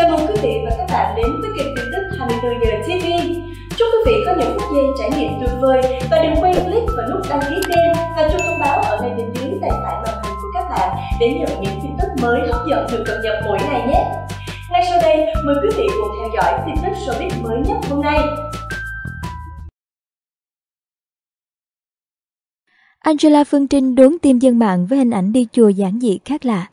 Chào mừng quý vị và các bạn đến với kênh tin tức 24 giờ TV. Chúc quý vị có những phút giây trải nghiệm tuyệt vời và đừng quên click vào nút đăng ký kênh và chuông thông báo ở ngay bên dưới tay phải màn hình của các bạn để nhận những tin tức mới hấp dẫn được cập nhật mỗi ngày nhé. Ngay sau đây, mời quý vị cùng theo dõi tin tức showbiz mới nhất hôm nay. Angela Phương Trinh đốn tim dân mạng với hình ảnh đi chùa giản dị khác lạ.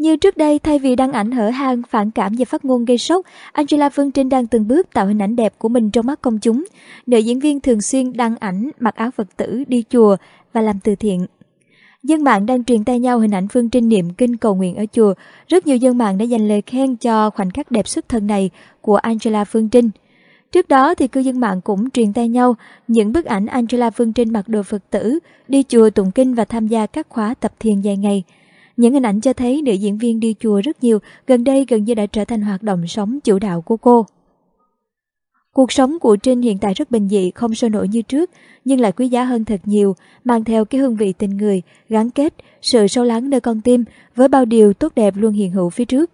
Như trước đây, thay vì đăng ảnh hở hang, phản cảm và phát ngôn gây sốc, Angela Phương Trinh đang từng bước tạo hình ảnh đẹp của mình trong mắt công chúng. Nữ diễn viên thường xuyên đăng ảnh mặc áo Phật tử đi chùa và làm từ thiện. Dân mạng đang truyền tay nhau hình ảnh Phương Trinh niệm kinh cầu nguyện ở chùa. Rất nhiều dân mạng đã dành lời khen cho khoảnh khắc đẹp xuất thân này của Angela Phương Trinh. Trước đó thì cư dân mạng cũng truyền tay nhau những bức ảnh Angela Phương Trinh mặc đồ Phật tử, đi chùa tụng kinh và tham gia các khóa tập thiền dài ngày. Những hình ảnh cho thấy nữ diễn viên đi chùa rất nhiều, gần đây gần như đã trở thành hoạt động sống chủ đạo của cô. Cuộc sống của Trinh hiện tại rất bình dị, không sôi nổi như trước, nhưng lại quý giá hơn thật nhiều, mang theo cái hương vị tình người, gắn kết, sự sâu lắng nơi con tim, với bao điều tốt đẹp luôn hiện hữu phía trước.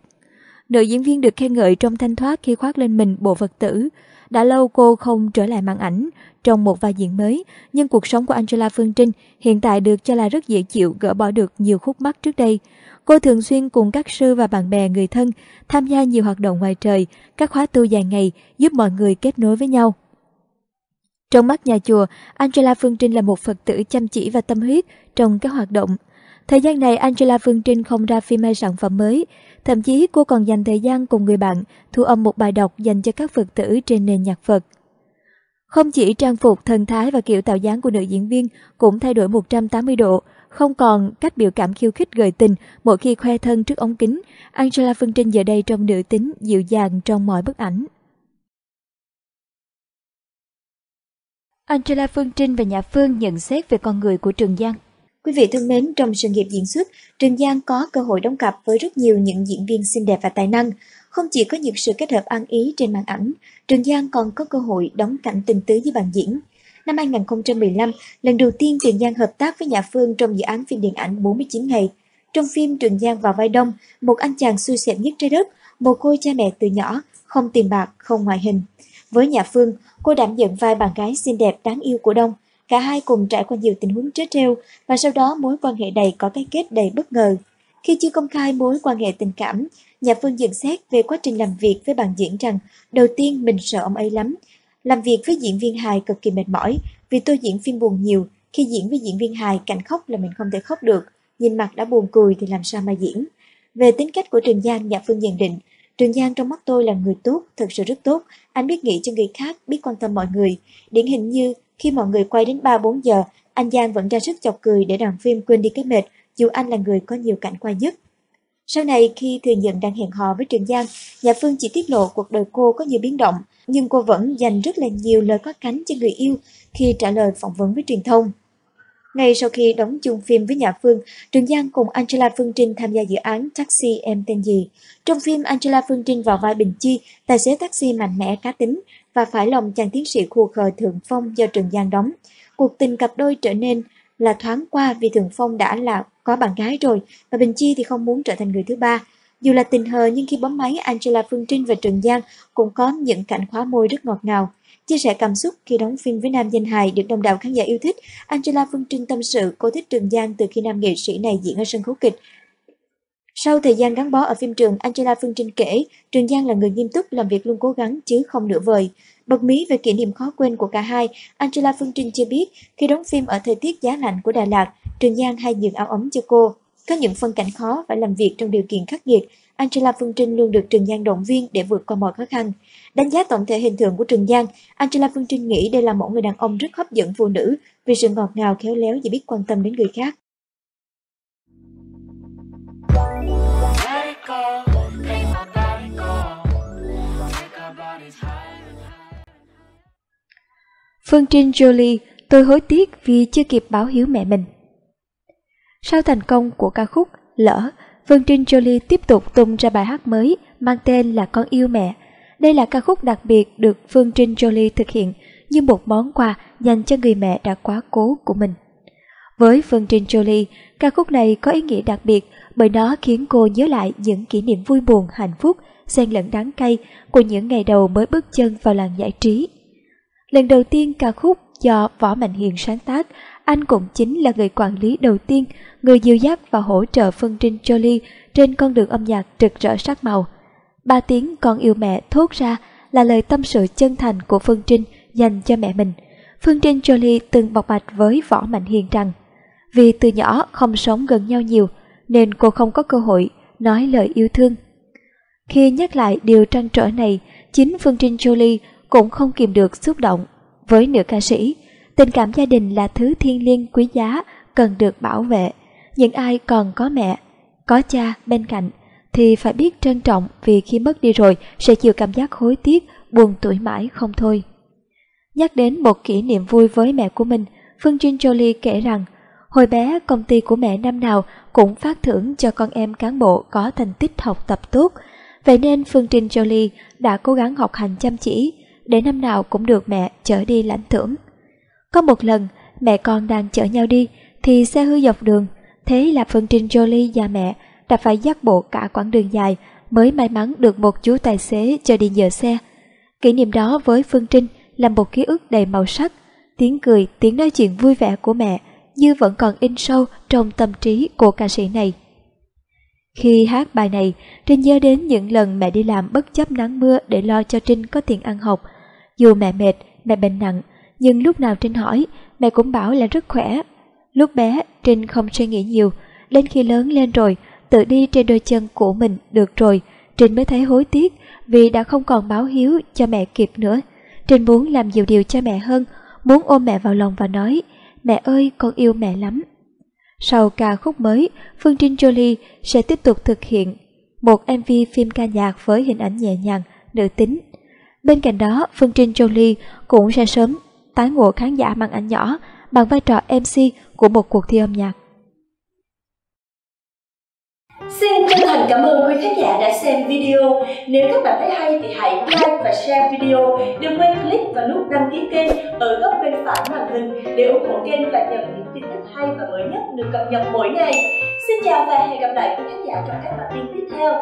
Nữ diễn viên được khen ngợi trong thanh thoát khi khoác lên mình bộ Phật tử. Đã lâu cô không trở lại màn ảnh trong một vai diễn mới, nhưng cuộc sống của Angela Phương Trinh hiện tại được cho là rất dễ chịu gỡ bỏ được nhiều khúc mắc trước đây. Cô thường xuyên cùng các sư và bạn bè người thân tham gia nhiều hoạt động ngoài trời, các khóa tu dài ngày giúp mọi người kết nối với nhau. Trong mắt nhà chùa, Angela Phương Trinh là một Phật tử chăm chỉ và tâm huyết trong các hoạt động. Thời gian này Angela Phương Trinh không ra phim hay sản phẩm mới, thậm chí cô còn dành thời gian cùng người bạn thu âm một bài đọc dành cho các Phật tử trên nền nhạc Phật. Không chỉ trang phục, thần thái và kiểu tạo dáng của nữ diễn viên cũng thay đổi 180 độ, không còn cách biểu cảm khiêu khích gợi tình mỗi khi khoe thân trước ống kính, Angela Phương Trinh giờ đây trông nữ tính, dịu dàng trong mọi bức ảnh. Angela Phương Trinh và Nhã Phương nhận xét về con người của Trường Giang. Quý vị thân mến, trong sự nghiệp diễn xuất, Trường Giang có cơ hội đóng cặp với rất nhiều những diễn viên xinh đẹp và tài năng. Không chỉ có những sự kết hợp ăn ý trên màn ảnh, Trường Giang còn có cơ hội đóng cảnh tình tứ với bàn diễn. Năm 2015, lần đầu tiên Trường Giang hợp tác với Nhã Phương trong dự án phim điện ảnh 49 ngày. Trong phim Trường Giang vào vai Đông, một anh chàng xui xẻo nhất trái đất, mồ côi cha mẹ từ nhỏ, không tiền bạc, không ngoại hình. Với Nhã Phương, cô đảm nhận vai bạn gái xinh đẹp đáng yêu của Đông. Cả hai cùng trải qua nhiều tình huống trớ trêu và sau đó mối quan hệ này có cái kết đầy bất ngờ. Khi chưa công khai mối quan hệ tình cảm, Nhà Phương nhận xét về quá trình làm việc với bạn diễn rằng đầu tiên mình sợ ông ấy lắm. Làm việc với diễn viên hài cực kỳ mệt mỏi vì tôi diễn phim buồn nhiều. Khi diễn với diễn viên hài cảnh khóc là mình không thể khóc được. Nhìn mặt đã buồn cười thì làm sao mà diễn. Về tính cách của Trường Giang, Nhà Phương nhận định Trường Giang trong mắt tôi là người tốt, thật sự rất tốt. Anh biết nghĩ cho người khác, biết quan tâm mọi người. Điển hình như khi mọi người quay đến 3-4 giờ, anh Giang vẫn ra sức chọc cười để đoàn phim quên đi cái mệt, dù anh là người có nhiều cảnh quay nhất. Sau này khi thừa nhận đang hẹn hò với Trường Giang, nhà Phương chỉ tiết lộ cuộc đời cô có nhiều biến động, nhưng cô vẫn dành rất là nhiều lời có cánh cho người yêu khi trả lời phỏng vấn với truyền thông. Ngay sau khi đóng chung phim với nhà Phương, Trường Giang cùng Angela Phương Trinh tham gia dự án Taxi Em Tên Gì. Trong phim, Angela Phương Trinh vào vai Bình Chi, tài xế taxi mạnh mẽ cá tính và phải lòng chàng tiến sĩ khu khờ Thượng Phong do Trường Giang đóng. Cuộc tình cặp đôi trở nên là thoáng qua vì Thượng Phong đã là có bạn gái rồi và Bình Chi thì không muốn trở thành người thứ ba. Dù là tình hờ nhưng khi bấm máy Angela Phương Trinh và Trường Giang cũng có những cảnh khóa môi rất ngọt ngào. Chia sẻ cảm xúc khi đóng phim với nam danh hài được đông đảo khán giả yêu thích, Angela Phương Trinh tâm sự cô thích Trường Giang từ khi nam nghệ sĩ này diễn ở sân khấu kịch. Sau thời gian gắn bó ở phim trường, Angela Phương Trinh kể, Trường Giang là người nghiêm túc, làm việc luôn cố gắng chứ không nửa vời. Bật mí về kỷ niệm khó quên của cả hai, Angela Phương Trinh cho biết khi đóng phim ở thời tiết giá lạnh của Đà Lạt, Trường Giang hay nhường áo ấm cho cô. Có những phân cảnh khó phải làm việc trong điều kiện khắc nghiệt, Angela Phương Trinh luôn được Trường Giang động viên để vượt qua mọi khó khăn. Đánh giá tổng thể hình tượng của Trường Giang, Angela Phương Trinh nghĩ đây là một người đàn ông rất hấp dẫn phụ nữ vì sự ngọt ngào khéo léo và biết quan tâm đến người khác. Phương Trinh Jolie, tôi hối tiếc vì chưa kịp báo hiếu mẹ mình. Sau thành công của ca khúc Lỡ, Phương Trinh Jolie tiếp tục tung ra bài hát mới mang tên là Con yêu mẹ. Đây là ca khúc đặc biệt được Phương Trinh Jolie thực hiện như một món quà dành cho người mẹ đã quá cố của mình. Với Phương Trinh Jolie, ca khúc này có ý nghĩa đặc biệt bởi nó khiến cô nhớ lại những kỷ niệm vui buồn, hạnh phúc, xen lẫn đắng cay của những ngày đầu mới bước chân vào làng giải trí. Lần đầu tiên ca khúc do Võ Mạnh Hiền sáng tác, anh cũng chính là người quản lý đầu tiên, người dìu dắt và hỗ trợ Phương Trinh Jolie trên con đường âm nhạc rực rỡ sắc màu. Ba tiếng con yêu mẹ thốt ra là lời tâm sự chân thành của Phương Trinh dành cho mẹ mình. Phương Trinh Jolie từng bộc bạch với Võ Mạnh Hiền rằng vì từ nhỏ không sống gần nhau nhiều nên cô không có cơ hội nói lời yêu thương. Khi nhắc lại điều trăn trở này, chính Phương Trinh Jolie cũng không kìm được xúc động. Với nữ ca sĩ, tình cảm gia đình là thứ thiêng liêng quý giá cần được bảo vệ. Những ai còn có mẹ, có cha bên cạnh thì phải biết trân trọng vì khi mất đi rồi sẽ chịu cảm giác hối tiếc, buồn tuổi mãi không thôi. Nhắc đến một kỷ niệm vui với mẹ của mình, Phương Trinh Jolie kể rằng hồi bé công ty của mẹ năm nào cũng phát thưởng cho con em cán bộ có thành tích học tập tốt. Vậy nên Phương Trinh Jolie đã cố gắng học hành chăm chỉ để năm nào cũng được mẹ chở đi lãnh thưởng. Có một lần, mẹ con đang chở nhau đi thì xe hư dọc đường, thế là Phương Trinh Jolie và mẹ đã phải dắt bộ cả quãng đường dài mới may mắn được một chú tài xế cho đi nhờ xe. Kỷ niệm đó với Phương Trinh là một ký ức đầy màu sắc, tiếng cười, tiếng nói chuyện vui vẻ của mẹ như vẫn còn in sâu trong tâm trí của ca sĩ này. Khi hát bài này, Trinh nhớ đến những lần mẹ đi làm bất chấp nắng mưa để lo cho Trinh có tiền ăn học. Dù mẹ mệt, mẹ bệnh nặng, nhưng lúc nào Trinh hỏi, mẹ cũng bảo là rất khỏe. Lúc bé, Trinh không suy nghĩ nhiều, đến khi lớn lên rồi, tự đi trên đôi chân của mình được rồi, Trinh mới thấy hối tiếc vì đã không còn báo hiếu cho mẹ kịp nữa. Trinh muốn làm nhiều điều cho mẹ hơn, muốn ôm mẹ vào lòng và nói, mẹ ơi con yêu mẹ lắm. Sau ca khúc mới, Phương Trinh Jolie sẽ tiếp tục thực hiện một MV phim ca nhạc với hình ảnh nhẹ nhàng, nữ tính. Bên cạnh đó, Phương Trinh Jolie cũng sẽ sớm tái ngộ khán giả màn ảnh nhỏ bằng vai trò MC của một cuộc thi âm nhạc. Chân thành cảm ơn quý khán giả đã xem video. Nếu các bạn thấy hay thì hãy like và share video. Đừng quên click vào nút đăng ký kênh ở góc bên phải màn hình để ủng hộ kênh và nhận những tin tức hay và mới nhất được cập nhật mỗi ngày. Xin chào và hẹn gặp lại quý khán giả trong các bản tin tiếp theo.